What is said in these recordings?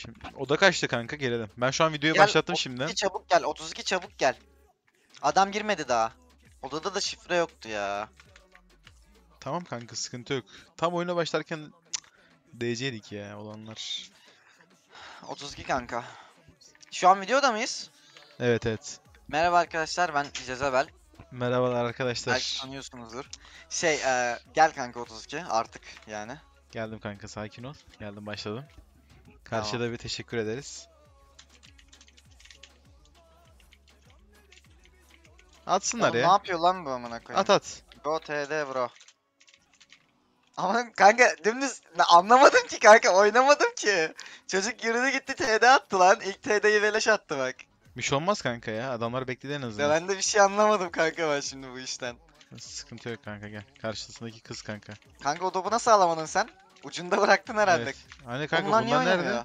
Şimdi oda kaçtı kanka gelelim. Ben şu an videoyu Gel, başlattım 32 şimdiden. çabuk gel. 32 çabuk gel. Adam girmedi daha. Odada da şifre yoktu ya. Tamam kanka sıkıntı yok. Tam oyuna başlarken DC'dik ya olanlar. 32 kanka. Şu an videoda mıyız? Evet evet. Merhaba arkadaşlar ben Cezabel. Merhabalar Belki arkadaşlar. tanıyorsunuzdur. Şey e, gel kanka 32 artık yani. Geldim kanka sakin ol. Geldim başladım. Karşıda bir teşekkür ederiz. Atsınlar Oğlum, Ne ya. yapıyor lan bu amına koyayım? At at. Go TD bro. Ama kanka dümdüz Ne- anlamadım ki kanka oynamadım ki. Çocuk yürüdü gitti TD attı lan. İlk TD'yi beleş attı bak. Bir şey olmaz kanka ya. Adamlar bekledi en Ya azından. ben de bir şey anlamadım kanka ben şimdi bu işten. Sıkıntı yok kanka gel. Karşısındaki kız kanka. Kanka o topu nasıl alamadın sen? Ucunda bıraktın herhalde. Evet. Hani kanka Bunlar bunlar nerede? oynamıyor?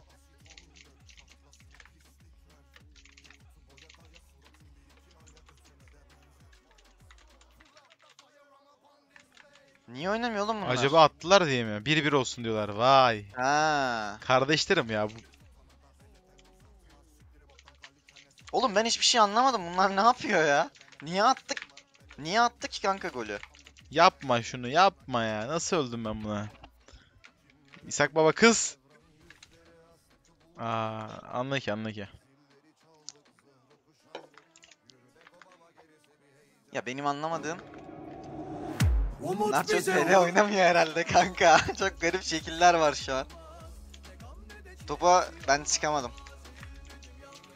Niye oynamıyor oğlum bunlar? Acaba attılar diye mi? 1-1 olsun diyorlar. Vay. Ha. Kardeşlerim ya. Bu... Oğlum ben hiçbir şey anlamadım. Bunlar ne yapıyor ya? Niye attık? Niye attık ki kanka golü? Yapma şunu yapma ya. Nasıl öldüm ben buna? İshak baba kız. Aa, anla ki anla ki. Ya benim anlamadığım Umut Bunlar çok umut. oynamıyor herhalde kanka. çok garip şekiller var şu an. Topa ben çıkamadım.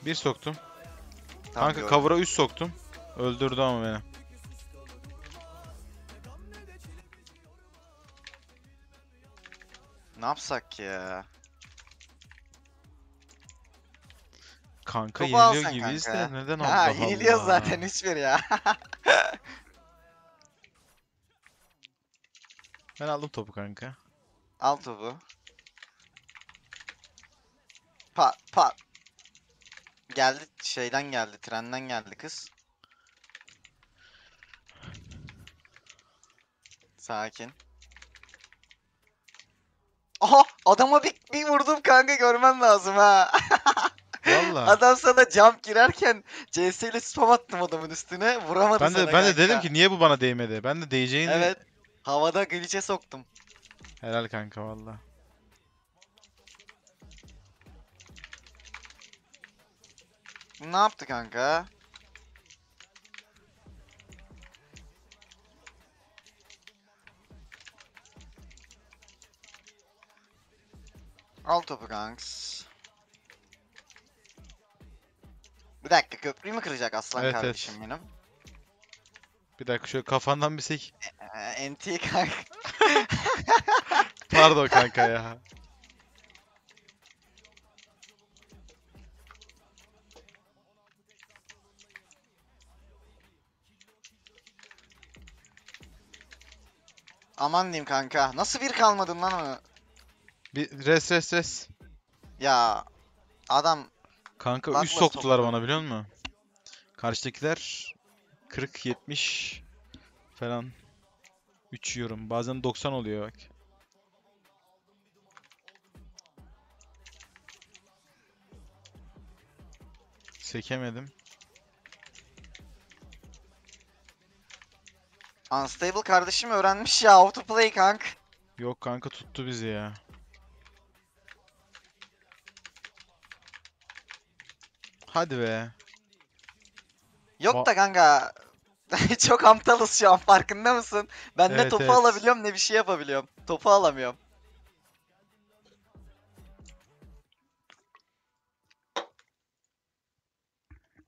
Bir soktum. Tamam, Kanka gördüm. cover'a 3 soktum. Öldürdü ama beni. Ne yapsak ya? Kanka Topu yeniliyor alsan gibiyiz kanka. de neden Ha Allah yeniliyoruz Allah. zaten 3-1 ya. Ben aldım topu kanka. Al topu. Pat pat. Geldi şeyden geldi trenden geldi kız. Sakin. Adama bir, bir vurdum kanka görmen lazım ha. Valla. Adam sana jump girerken CS ile spam attım adamın üstüne vuramadı Ben de sana ben de dedim kanka. ki niye bu bana değmedi? Ben de değeceğini Evet. Havada glitch'e soktum. Helal kanka valla. Ne yaptı kanka? Al topu kanks. Bir dakika köprüyü mü kıracak aslan Evet, evet. kardeşim benim? Bir dakika şöyle kafandan bir sek. Ee, NT kanka. Pardon kanka ya. Aman diyeyim kanka. Nasıl bir kalmadın lan onu? Bir res res res. Ya adam Kanka Bakma 3 soktular soktu. bana biliyor musun? Karşıdakiler 40 70 falan 3 yiyorum. Bazen 90 oluyor bak. Sekemedim. unstable kardeşim öğrenmiş ya autoplay kank. Yok kanka tuttu bizi ya. Hadi be. Yok Va- da kanka. Çok aptalız şu an farkında mısın? Ben ne Evet, topu evet. alabiliyorum ne bir şey yapabiliyorum. Topu alamıyorum.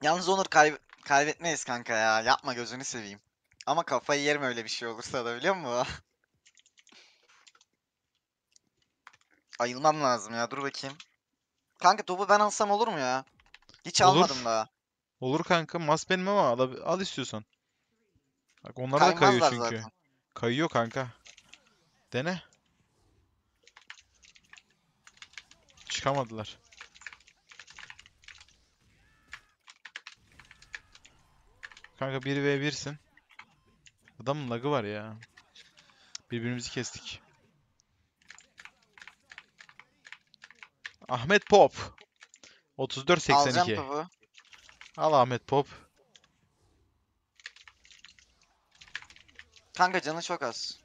Yalnız Onur kayb- kaybetmeyiz kanka ya. Yapma gözünü seveyim. Ama kafayı yerim öyle bir şey olursa da biliyor musun? Ayılmam lazım ya dur bakayım. Kanka topu ben alsam olur mu ya? Hiç Olur. almadım daha. Olur kanka. Mas benim ama al, al istiyorsan. Bak onlar da kayıyor Kaymazlar çünkü. zaten. Kayıyor kanka. Dene. Çıkamadılar. Kanka 1v1'sin. Adamın lagı var ya. Birbirimizi kestik. Ahmet Pop. 34.82. Alacağım topu. Al Ahmet Pop. Kanka canı çok az.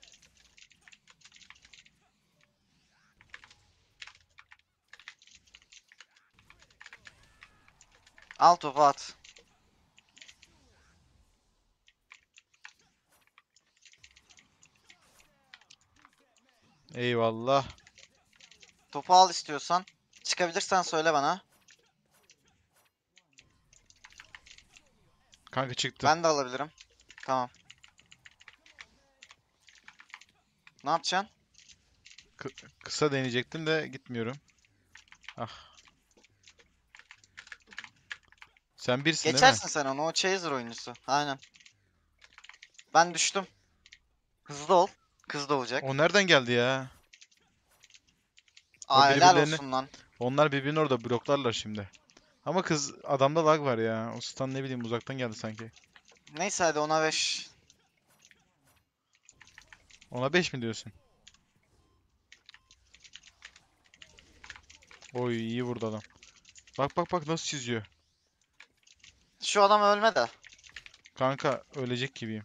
Al topu at. Eyvallah. Topu al istiyorsan. Çıkabilirsen söyle bana. Kanka çıktı. Ben de alabilirim. Tamam. Ne yapacaksın? Kısa deneyecektim de gitmiyorum. Ah. Sen birsin değil mi? Geçersin sen onu. O chaser oyuncusu. Aynen. Ben düştüm. Hızlı ol. Kız da olacak. O nereden geldi ya? Aa helal birbirlerini- olsun lan. Onlar birbirini orada bloklarlar şimdi. Ama kız adamda lag var ya. O stun ne bileyim uzaktan geldi sanki. Neyse hadi ona 5. Ona 5 mi diyorsun? Oy iyi vurdu adam. Bak bak bak nasıl çiziyor. Şu adam ölme de. Kanka ölecek gibiyim.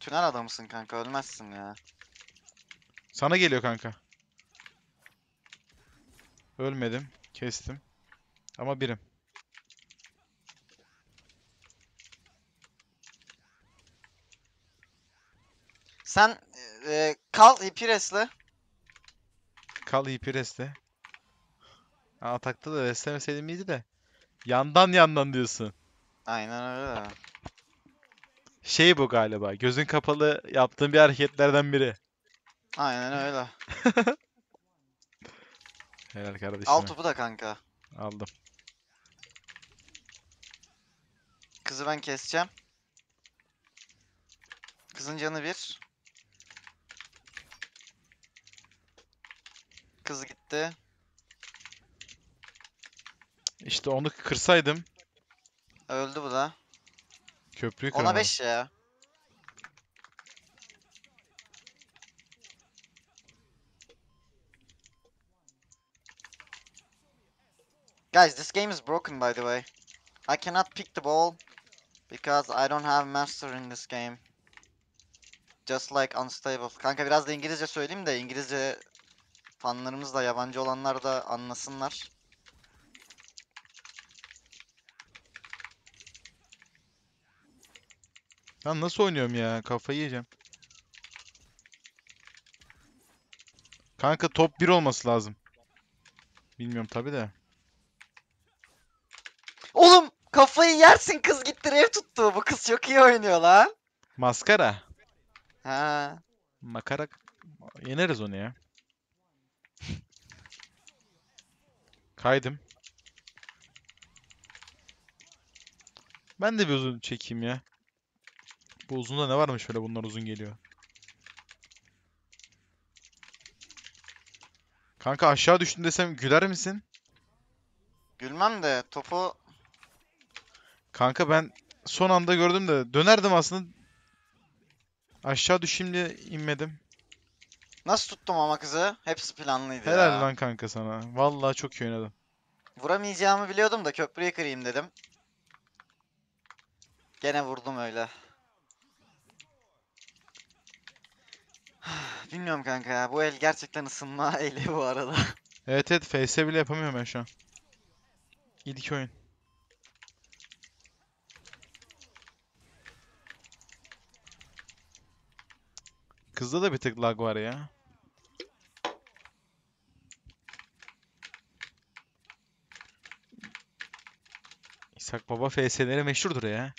Tünel adamısın kanka ölmezsin ya. Sana geliyor kanka. Ölmedim. Kestim. Ama birim. Sen e, kal Ipires'le. Kal. Ha, Atakta da reslemeseydim iyiydi de. Yandan yandan diyorsun. Aynen öyle. de. Şey bu galiba. Gözün kapalı yaptığın bir hareketlerden biri. Aynen öyle. Helal kardeşim. Al topu da kanka. Aldım. Kızı ben keseceğim. Kızın canı bir. Kız gitti. İşte onu kırsaydım Öldü bu da. köprüyü Ona kıramadım. 5 ya. Guys, this game is broken by the way. I cannot pick the ball because I don't have master in this game. Just like unstable. Kanka biraz da İngilizce söyleyeyim de İngilizce fanlarımız da yabancı olanlar da anlasınlar. Ben nasıl oynuyorum ya? Kafayı yiyeceğim. Kanka top 1 olması lazım. Bilmiyorum tabi de. Oğlum kafayı yersin kız gitti rev tuttu. Bu kız çok iyi oynuyor lan. Maskara. Ha. Makara. Yeneriz onu ya. Kaydım. Ben de bir uzun çekeyim ya. Bu uzunda ne varmış öyle bunlar uzun geliyor. Kanka aşağı düştün desem güler misin? Gülmem de topu Kanka ben son anda gördüm de dönerdim aslında. Aşağı düşeyim diye inmedim. nasıl tuttum ama kızı? Hepsi planlıydı Helal ya. lan kanka sana. Vallahi çok iyi oynadın. Vuramayacağımı biliyordum da köprüyü kırayım dedim. Gene vurdum öyle. Bilmiyorum kanka ya. Bu el gerçekten ısınma eli bu arada. Evet evet FS bile yapamıyorum ben şu an. İlk oyun. Kızda da bir tık lag var ya. İshak Baba FS'leri meşhurdur ya.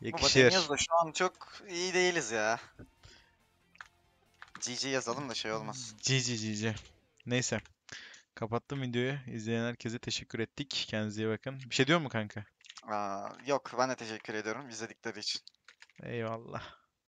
Baba Yakışır. deniyoruz da şu an çok iyi değiliz ya. GG yazalım da şey olmaz. GG GG. Neyse. Kapattım videoyu. İzleyen herkese teşekkür ettik. Kendinize iyi bakın. Bir şey diyor mu kanka? Aa, yok ben de teşekkür ediyorum izledikleri için. Eyvallah.